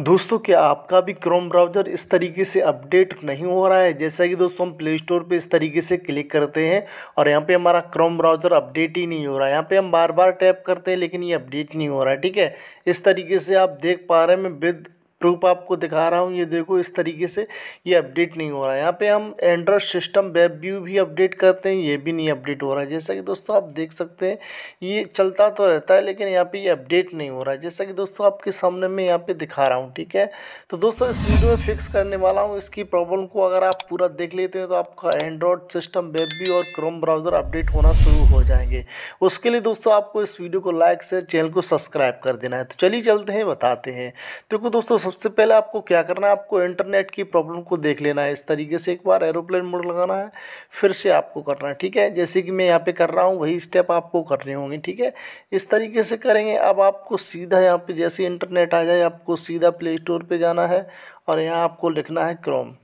दोस्तों, क्या आपका भी क्रोम ब्राउज़र इस तरीके से अपडेट नहीं हो रहा है? जैसा कि दोस्तों, हम प्ले स्टोर पर इस तरीके से क्लिक करते हैं और यहाँ पे हमारा क्रोम ब्राउज़र अपडेट ही नहीं हो रहा है। यहाँ पे हम बार बार टैप करते हैं, लेकिन ये अपडेट नहीं हो रहा है, ठीक है? इस तरीके से आप देख पा रहे हैं, मैं विद प्रूफ आपको दिखा रहा हूँ। ये देखो, इस तरीके से ये अपडेट नहीं हो रहा है। यहाँ पे हम एंड्रॉयड सिस्टम वेब व्यू भी अपडेट करते हैं, ये भी नहीं अपडेट हो रहा है। जैसा कि दोस्तों आप देख सकते हैं, ये चलता तो रहता है, लेकिन यहाँ पे ये अपडेट नहीं हो रहा है। जैसा कि दोस्तों आपके सामने मैं यहाँ पे दिखा रहा हूँ, ठीक है? तो दोस्तों, इस वीडियो में फिक्स करने वाला हूँ। इसकी प्रॉब्लम को अगर आप पूरा देख लेते हैं तो आपका एंड्रॉयड सिस्टम वेब व्यू और क्रोम ब्राउज़र अपडेट होना शुरू हो जाएँगे। उसके लिए दोस्तों, आपको इस वीडियो को लाइक शेयर चैनल को सब्सक्राइब कर देना है। तो चलिए चलते हैं, बताते हैं। देखो दोस्तों सबसे पहले आपको क्या करना है? आपको इंटरनेट की प्रॉब्लम को देख लेना है। इस तरीके से एक बार एरोप्लेन मोड लगाना है, फिर से आपको करना है, ठीक है? जैसे कि मैं यहाँ पे कर रहा हूँ, वही स्टेप आपको करने होंगे, ठीक है? इस तरीके से करेंगे, अब आपको सीधा यहाँ पे जैसे इंटरनेट आ जाए, आपको सीधा प्ले स्टोर पर जाना है और यहाँ आपको लिखना है क्रोम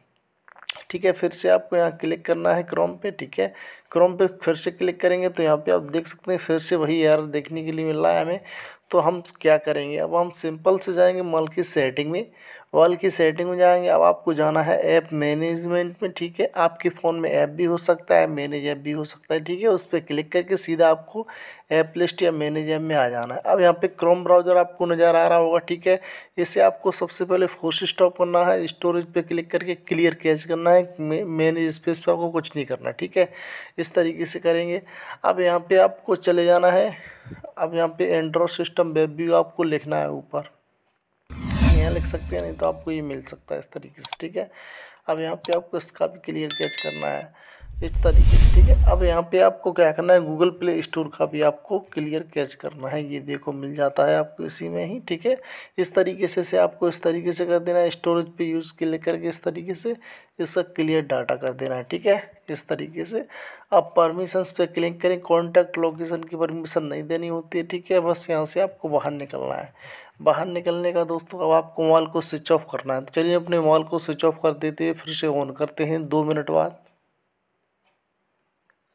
ठीक है, फिर से आपको यहाँ क्लिक करना है क्रोम पे, ठीक है? क्रोम पे फिर से क्लिक करेंगे तो यहाँ पे आप देख सकते हैं, फिर से वही यार देखने के लिए मिल रहा है हमें। तो हम क्या करेंगे? अब हम सिंपल से जाएँगे मल की सेटिंग में। मॉल की सेटिंग में जाएँगे। अब आपको जाना है ऐप मैनेजमेंट में, ठीक है? आपके फ़ोन में ऐप भी हो सकता है, मैनेज ऐप भी हो सकता है, ठीक है? उस पर क्लिक करके सीधा आपको ऐप लिस्ट या मैनेज ऐप में आ जाना है। अब यहाँ पे क्रोम ब्राउज़र आपको नज़र आ रहा होगा, ठीक है? इसे आपको सबसे पहले फोर्स स्टॉप करना है। स्टोरेज पे क्लिक करके क्लियर कैच करना है। मैनेज स्पेस पर आपको कुछ नहीं करना, ठीक है? इस तरीके से करेंगे। अब यहाँ पर आपको चले जाना है। अब यहाँ पर एंड्रॉयड सिस्टम वेब व्यू आपको लिखना है ऊपर। लिख सकते हैं, नहीं तो आपको ये मिल सकता है इस तरीके से, ठीक है? अब यहाँ पे आपको इसका भी क्लियर कैच करना है। इस तरीके से, ठीक है? अब यहाँ पे आपको क्या करना है? गूगल प्ले स्टोर का भी आपको क्लियर कैच करना है। ये देखो, मिल जाता है आपको इसी में ही, ठीक है? इस तरीके से से आपको इस तरीके से कर देना है। स्टोरेज पे यूज़ क्लिक करके इस तरीके से इसका क्लियर डाटा कर देना है, ठीक है? इस तरीके से अब परमिशंस पे क्लिक करें। कॉन्टैक्ट लोकेशन की परमिशन नहीं देनी होती है, ठीक है? बस यहाँ से आपको बाहर निकलना है। बाहर निकलने का दोस्तों, अब आपको मोबाइल को स्विच ऑफ़ करना है। तो चलिए, अपने मोबाइल को स्विच ऑफ़ कर देते हैं, फिर से ऑन करते हैं। दो मिनट बाद।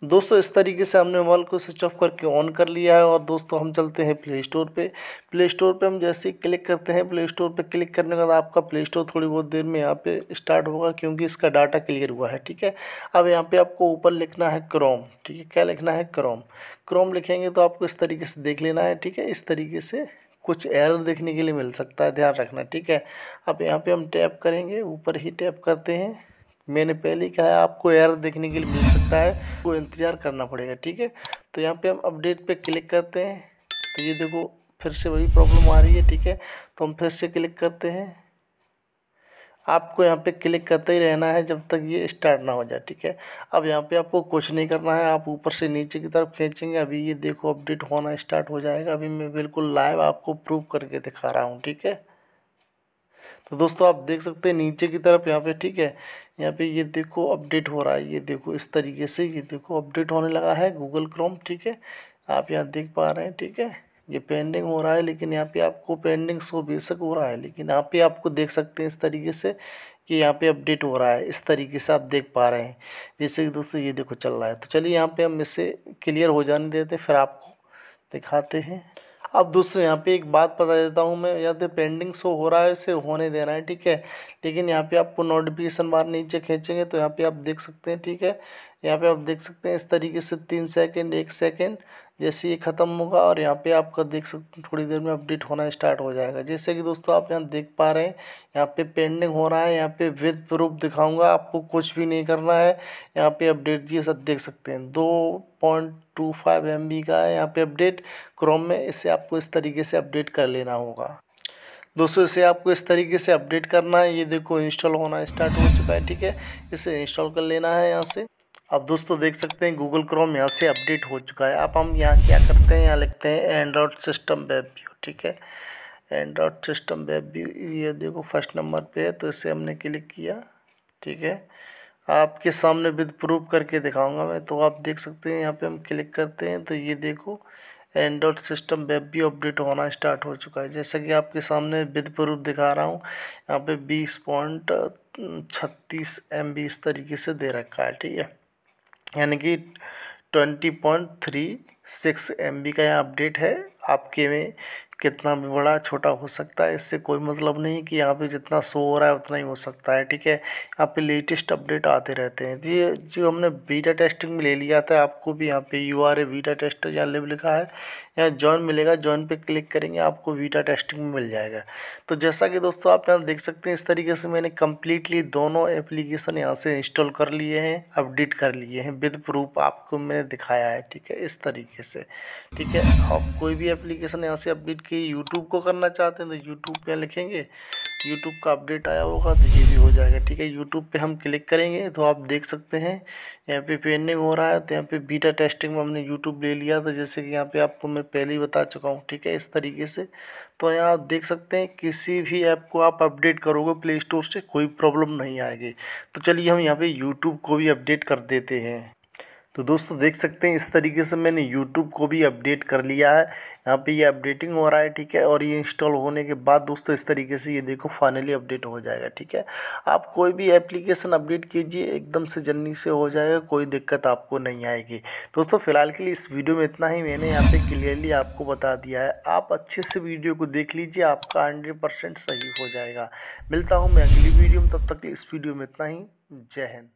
दोस्तों, इस तरीके से हमने मोबाइल को स्विच ऑफ़ करके ऑन कर लिया है और दोस्तों, हम चलते हैं प्ले स्टोर पे। प्ले स्टोर पे हम जैसे ही क्लिक करते हैं प्ले स्टोर पे क्लिक करने के बाद आपका प्ले स्टोर थोड़ी बहुत देर में यहाँ पे स्टार्ट होगा क्योंकि इसका डाटा क्लियर हुआ है, ठीक है? अब यहाँ पे आपको ऊपर लिखना है क्रोम ठीक है? क्या लिखना है? क्रोम क्रोम लिखेंगे तो आपको इस तरीके से देख लेना है, ठीक है? इस तरीके से कुछ एरर देखने के लिए मिल सकता है, ध्यान रखना, ठीक है? अब यहाँ पर हम टैप करेंगे, ऊपर ही टैप करते हैं। मैंने पहले ही कहा है, आपको एयर देखने के लिए मिल सकता है, वो इंतज़ार करना पड़ेगा, ठीक है? तो यहाँ पे हम अपडेट पे क्लिक करते हैं। तो ये देखो, फिर से वही प्रॉब्लम आ रही है, ठीक है? तो हम फिर से क्लिक करते हैं। आपको यहाँ पे क्लिक करते ही रहना है, जब तक ये स्टार्ट ना हो जाए, ठीक है? अब यहाँ पे आपको कुछ नहीं करना है, आप ऊपर से नीचे की तरफ़ खींचेंगे, अभी ये देखो अपडेट होना स्टार्ट हो जाएगा। अभी मैं बिल्कुल लाइव आपको प्रूव करके दिखा रहा हूँ, ठीक है? तो दोस्तों आप देख सकते हैं नीचे की तरफ़ यहाँ पे, ठीक है, यहाँ पे ये देखो अपडेट हो रहा है, ये देखो इस तरीके से ये देखो अपडेट होने लगा है गूगल क्रोम, ठीक है, आप यहाँ देख पा रहे हैं, ठीक है, ये पेंडिंग हो रहा है, लेकिन यहाँ पे आपको पेंडिंग सो बेशक हो रहा है, लेकिन यहाँ पे आपको देख सकते हैं इस तरीके से कि यहाँ पे अपडेट हो रहा है, इस तरीके से आप देख पा रहे हैं, जैसे कि दोस्तों ये देखो चल रहा है तो चलिए यहाँ पे हम इसे क्लियर हो जाने देते फिर आपको दिखाते हैं। अब दोस्तों यहाँ पे एक बात बता देता हूँ मैं, यहाँ पे पेंडिंग शो हो रहा है, इसे होने देना है, ठीक है? लेकिन यहाँ पे आपको नोटिफिकेशन बार नीचे खींचेंगे तो यहाँ पे आप देख सकते हैं, ठीक है? यहाँ पे आप देख सकते हैं इस तरीके से तीन सेकेंड एक सेकंड जैसे ये ख़त्म होगा और यहाँ पे आपका देख सकते थोड़ी देर में अपडेट होना स्टार्ट हो जाएगा। जैसे कि दोस्तों आप यहाँ देख पा रहे हैं, यहाँ पे पेंडिंग हो रहा है, यहाँ पे विद प्रूफ दिखाऊँगा, आपको कुछ भी नहीं करना है। यहाँ पे अपडेट ये सब देख सकते हैं। दो point two five M B का है यहाँ पे अपडेट क्रोम में इसे आपको इस तरीके से अपडेट कर लेना होगा। दोस्तों इसे आपको इस तरीके से अपडेट करना है। ये देखो इंस्टॉल होना स्टार्ट हो चुका है, ठीक है? इसे इंस्टॉल कर लेना है यहाँ से। अब दोस्तों देख सकते हैं गूगल क्रोम यहाँ से अपडेट हो चुका है। अब हम यहाँ क्या करते हैं, यहाँ लिखते हैं एंड्रॉयड सिस्टम वेब व्यू ठीक है? एंड्रॉयड सिस्टम वेब व्यू ये देखो फ़र्स्ट नंबर पे है तो इसे हमने क्लिक किया, ठीक है? आपके सामने विद प्रूफ करके दिखाऊँगा मैं तो आप देख सकते हैं, यहाँ पे हम क्लिक करते हैं तो ये देखो एंड्रॉयड सिस्टम वेब भी अपडेट होना स्टार्ट हो चुका है। जैसा कि आपके सामने विद प्रूफ दिखा रहा हूँ, यहाँ पे बीस पॉइंट छत्तीस एम इस तरीके से दे रखा है, ठीक है? यानी कि twenty point three six M B का यहाँ अपडेट है। आपके में कितना भी बड़ा, छोटा हो सकता है, इससे कोई मतलब नहीं कि यहाँ पे जितना शो हो रहा है, उतना ही हो सकता है, ठीक है? यहाँ पे लेटेस्ट अपडेट आते रहते हैं। ये जो हमने बीटा टेस्टिंग में ले लिया था, आपको भी यहाँ पे you are a beta tester यहाँ लिव लिखा है यहाँ जॉइन मिलेगा जॉइन पे क्लिक करेंगे, आपको बीटा टेस्टिंग में मिल जाएगा। तो जैसा कि दोस्तों, आप यहाँ देख सकते हैं, इस तरीके से मैंने कम्प्लीटली दोनों एप्लीकेशन यहाँ से इंस्टॉल कर लिए हैं अपडेट कर लिए हैं विद प्रूफ आपको मैंने दिखाया है, ठीक है? इस तरीके से, ठीक है? आप कोई भी एप्लीकेशन यहाँ से अपडेट कि यूट्यूब को करना चाहते हैं तो यूट्यूब पे लिखेंगे। यूट्यूब का अपडेट आया होगा तो ये भी हो जाएगा, ठीक है? यूट्यूब पे हम क्लिक करेंगे तो आप देख सकते हैं, यहाँ पे पेंडिंग हो रहा है तो यहाँ पे बीटा टेस्टिंग में हमने यूट्यूब ले लिया था, जैसे कि यहाँ पे आपको मैं पहले ही बता चुका हूँ, ठीक है? इस तरीके से। तो यहाँ आप देख सकते हैं, किसी भी ऐप को आप अपडेट करोगे प्ले स्टोर से, कोई प्रॉब्लम नहीं आएगी। तो चलिए हम यहाँ पर यूट्यूब को भी अपडेट कर देते हैं। तो दोस्तों देख सकते हैं, इस तरीके से मैंने यूट्यूब को भी अपडेट कर लिया है। यहाँ पे ये अपडेटिंग हो रहा है, ठीक है? और ये इंस्टॉल होने के बाद दोस्तों इस तरीके से ये देखो फाइनली अपडेट हो जाएगा, ठीक है? आप कोई भी एप्लीकेशन अपडेट कीजिए, एकदम से जल्दी से हो जाएगा, कोई दिक्कत आपको नहीं आएगी। दोस्तों फ़िलहाल के लिए इस वीडियो में इतना ही। मैंने यहाँ पर क्लियरली आपको बता दिया है, आप अच्छे से वीडियो को देख लीजिए, आपका हंड्रेड सही हो जाएगा। मिलता हूँ मैं अगली वीडियो में, तब तक इस वीडियो में इतना ही। जय हिंद।